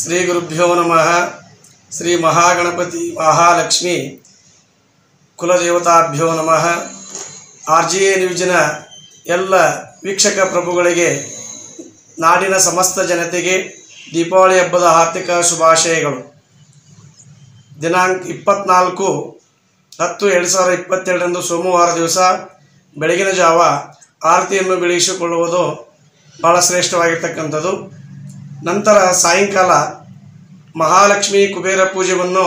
ಶ್ರೀ ಗುರುಭ್ಯೋ ನಮಃ. ಶ್ರೀ ಮಹಾಗಣಪತಿ ಮಹಾಲಕ್ಷ್ಮಿ ಕುಲದೇವತಾಭ್ಯೋ ನಮಃ. ಆರ್ ಜಿ ಎ ನ್ಯೂಜಿನ ಎಲ್ಲ ವೀಕ್ಷಕ ಪ್ರಭುಗಳಿಗೆ, ನಾಡಿನ ಸಮಸ್ತ ಜನತೆಗೆ ದೀಪಾವಳಿ ಹಬ್ಬದ ಆರ್ಥಿಕ ಶುಭಾಶಯಗಳು. ದಿನಾಂಕ ಇಪ್ಪತ್ನಾಲ್ಕು ಹತ್ತು ಎರಡು ಸಾವಿರದ ಇಪ್ಪತ್ತೆರಡರಂದು ಸೋಮವಾರ ದಿವಸ ಬೆಳಗಿನ ಜಾವ ಆರತಿಯನ್ನು ಬೆಳೆಸಿಕೊಳ್ಳುವುದು ಭಾಳ ಶ್ರೇಷ್ಠವಾಗಿರ್ತಕ್ಕಂಥದ್ದು. ನಂತರ ಸಾಯಂಕಾಲ ಮಹಾಲಕ್ಷ್ಮಿ ಕುಬೇರ ಪೂಜೆಯನ್ನು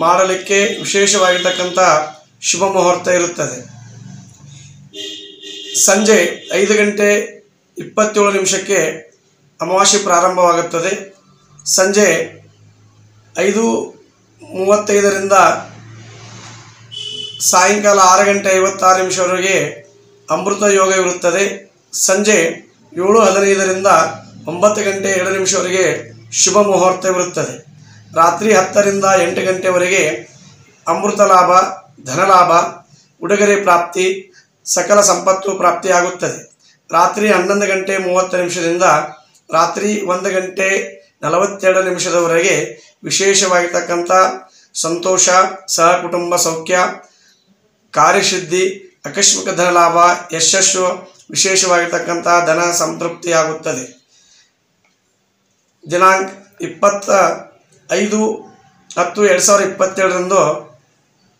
ಮಾಡಲಿಕ್ಕೆ ವಿಶೇಷವಾಗಿರ್ತಕ್ಕಂಥ ಶುಭ ಮುಹೂರ್ತ ಇರುತ್ತದೆ. ಸಂಜೆ ಐದು ಗಂಟೆ ಇಪ್ಪತ್ತೇಳು ನಿಮಿಷಕ್ಕೆ ಅಮಾವಾಸ್ಯೆ ಪ್ರಾರಂಭವಾಗುತ್ತದೆ. ಸಂಜೆ ಐದು ಮೂವತ್ತೈದರಿಂದ ಸಾಯಂಕಾಲ ಆರು ಗಂಟೆ ಐವತ್ತಾರು ನಿಮಿಷವರೆಗೆ ಅಮೃತ ಯೋಗ ಇರುತ್ತದೆ. ಸಂಜೆ ಏಳು ಹದಿನೈದರಿಂದ ಒಂಬತ್ತು ಗಂಟೆ ಎರಡು ನಿಮಿಷವರೆಗೆ ಶುಭ ಮುಹೂರ್ತವಿರುತ್ತದೆ ರಾತ್ರಿ ಹತ್ತರಿಂದ ಎಂಟು ಗಂಟೆವರೆಗೆ ಅಮೃತ ಲಾಭ ಧನಲಾಭ ಉಡುಗೊರೆ ಪ್ರಾಪ್ತಿ, ಸಕಲ ಸಂಪತ್ತು ಪ್ರಾಪ್ತಿಯಾಗುತ್ತದೆ. ರಾತ್ರಿ ಹನ್ನೊಂದು ಗಂಟೆ ಮೂವತ್ತು ನಿಮಿಷದಿಂದ ರಾತ್ರಿ ಒಂದು ಗಂಟೆ ನಲವತ್ತೆರಡು ನಿಮಿಷದವರೆಗೆ ವಿಶೇಷವಾಗಿರ್ತಕ್ಕಂಥ ಸಂತೋಷ ಸಹ ಕುಟುಂಬ ಸೌಖ್ಯ, ಕಾರ್ಯಶುದ್ಧಿ, ಆಕಸ್ಮಿಕ ಧನಲಾಭ ಯಶಸ್ಸು, ವಿಶೇಷವಾಗಿರ್ತಕ್ಕಂಥ ಧನ ಸಂತೃಪ್ತಿಯಾಗುತ್ತದೆ. ದಿನಾಂಕ ಇಪ್ಪತ್ತ ಐದು ಹತ್ತು ಎರಡು ಸಾವಿರದ ಇಪ್ಪತ್ತೇಳರಂದು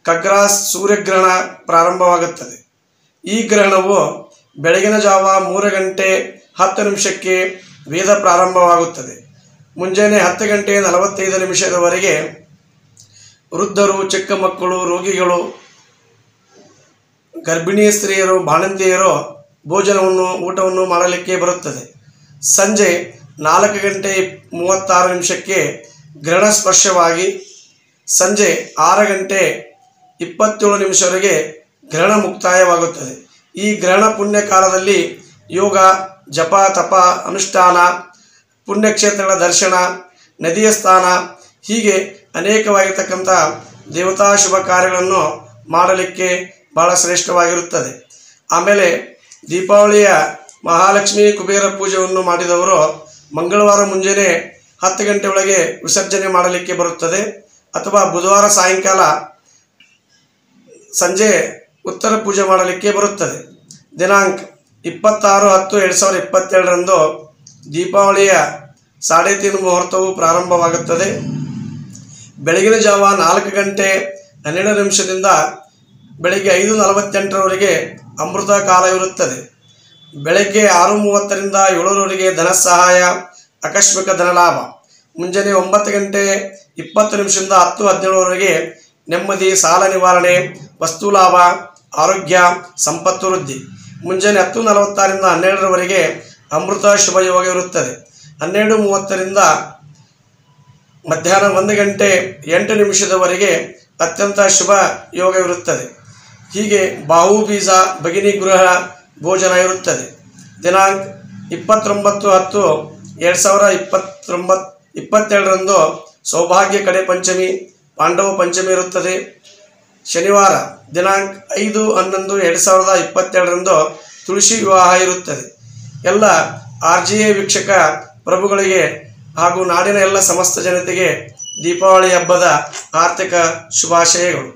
ಖಗ್ರಾಸ್ ಸೂರ್ಯಗ್ರಹಣ ಪ್ರಾರಂಭವಾಗುತ್ತದೆ. ಈ ಗ್ರಹಣವು ಬೆಳಗಿನ ಜಾವ ಮೂರು ಗಂಟೆ ಹತ್ತು ನಿಮಿಷಕ್ಕೆ ವೇದ ಪ್ರಾರಂಭವಾಗುತ್ತದೆ. ಮುಂಜಾನೆ ಹತ್ತು ಗಂಟೆ ನಲವತ್ತೈದು ನಿಮಿಷದವರೆಗೆ ವೃದ್ಧರು, ಚಿಕ್ಕ ಮಕ್ಕಳು, ರೋಗಿಗಳು, ಗರ್ಭಿಣಿ ಸ್ತ್ರೀಯರು, ಬಾಣಂತಿಯರು ಭೋಜನವನ್ನು, ಊಟವನ್ನು ಮಾಡಲಿಕ್ಕೆ ಬರುತ್ತದೆ. ಸಂಜೆ ನಾಲ್ಕು ಗಂಟೆ ಮೂವತ್ತಾರು ನಿಮಿಷಕ್ಕೆ ಗ್ರಹಣ ಸ್ಪರ್ಶವಾಗಿ ಸಂಜೆ ಆರು ಗಂಟೆ ಇಪ್ಪತ್ತೇಳು ನಿಮಿಷವರೆಗೆ ಗ್ರಹಣ ಮುಕ್ತಾಯವಾಗುತ್ತದೆ. ಈ ಗ್ರಹಣ ಪುಣ್ಯ ಕಾಲದಲ್ಲಿ ಯೋಗ, ಜಪ, ತಪ, ಅನುಷ್ಠಾನ, ಪುಣ್ಯಕ್ಷೇತ್ರಗಳ ದರ್ಶನ, ನದಿಯ ಸ್ಥಾನ ಹೀಗೆ ಅನೇಕವಾಗಿರ್ತಕ್ಕಂಥ ದೇವತಾ ಶುಭ ಕಾರ್ಯಗಳನ್ನು ಮಾಡಲಿಕ್ಕೆ ಬಹಳ ಶ್ರೇಷ್ಠವಾಗಿರುತ್ತದೆ. ಆಮೇಲೆ ದೀಪಾವಳಿಯ ಮಹಾಲಕ್ಷ್ಮಿ ಕುಬೇರ ಪೂಜೆಯನ್ನು ಮಾಡಿದವರು ಮಂಗಳವಾರ ಮುಂಜಾನೆ ಹತ್ತು ಗಂಟೆ ಒಳಗೆ ವಿಸರ್ಜನೆ ಮಾಡಲಿಕ್ಕೆ ಬರುತ್ತದೆ. ಅಥವಾ ಬುಧವಾರ ಸಾಯಂಕಾಲ ಸಂಜೆ ಉತ್ತರ ಪೂಜೆ ಮಾಡಲಿಕ್ಕೆ ಬರುತ್ತದೆ. ದಿನಾಂಕ ಇಪ್ಪತ್ತಾರು ಹತ್ತು ಎರಡು ಸಾವಿರದ ಇಪ್ಪತ್ತೆರಡರಂದು ದೀಪಾವಳಿಯ ಸಾಡೆ ತೀನು ಮುಹೂರ್ತವು ಪ್ರಾರಂಭವಾಗುತ್ತದೆ. ಬೆಳಗಿನ ಜಾವ ನಾಲ್ಕು ಗಂಟೆ ಹನ್ನೆರಡು ನಿಮಿಷದಿಂದ ಬೆಳಗ್ಗೆ ಐದು ನಲವತ್ತೆಂಟರವರೆಗೆ ಅಮೃತ ಕಾಲವಿರುತ್ತದೆ ಬೆಳಗ್ಗೆ ಆರು ಮೂವತ್ತರಿಂದ ಏಳರವರೆಗೆ ಧನ ಸಹಾಯ, ಆಕಸ್ಮಿಕ ಧನಲಾಭ ಮುಂಜಾನೆ ಒಂಬತ್ತು ಗಂಟೆ ಇಪ್ಪತ್ತು ನಿಮಿಷದಿಂದ ಹತ್ತು ಹದಿನೇಳರವರೆಗೆ ನೆಮ್ಮದಿ, ಸಾಲ ನಿವಾರಣೆ, ವಸ್ತು ಲಾಭ, ಆರೋಗ್ಯ, ಸಂಪತ್ತು ವೃದ್ಧಿ. ಮುಂಜಾನೆ ಹತ್ತು ನಲವತ್ತಾರರಿಂದ ಹನ್ನೆರಡರವರೆಗೆ ಅಮೃತ ಶುಭ ಯೋಗ ಇರುತ್ತದೆ. ಹನ್ನೆರಡು ಮೂವತ್ತರಿಂದ ಮಧ್ಯಾಹ್ನ ಒಂದು ಗಂಟೆ ಎಂಟು ನಿಮಿಷದವರೆಗೆ ಅತ್ಯಂತ ಶುಭ ಯೋಗವಿರುತ್ತದೆ ಹೀಗೆ ಬಾಹು ಬೀಜ ಭಗಿನಿ ಗೃಹ ಭೋಜನ ಇರುತ್ತದೆ. ದಿನಾಂಕ ಇಪ್ಪತ್ತೊಂಬತ್ತು ಹತ್ತು ಎರಡು ಸಾವಿರ ಇಪ್ಪತ್ತೊಂಬತ್ತು ಇಪ್ಪತ್ತೆರಡರಂದು ಸೌಭಾಗ್ಯ ಕಡೆ ಪಂಚಮಿ, ಪಾಂಡವ ಪಂಚಮಿ ಇರುತ್ತದೆ. ಶನಿವಾರ ದಿನಾಂಕ ಐದು ಹನ್ನೊಂದು ಎರಡು ಸಾವಿರದ ಇಪ್ಪತ್ತೆರಡರಂದು ತುಳಸಿ ವಿವಾಹ ಇರುತ್ತದೆ. ಎಲ್ಲ ಆರ್ ಜಿ ಎ ವೀಕ್ಷಕ ಪ್ರಭುಗಳಿಗೆ ಹಾಗೂ ನಾಡಿನ ಎಲ್ಲ ಸಮಸ್ತ ಜನತೆಗೆ ದೀಪಾವಳಿ ಹಬ್ಬದ ಆರ್ಥಿಕ ಶುಭಾಶಯಗಳು.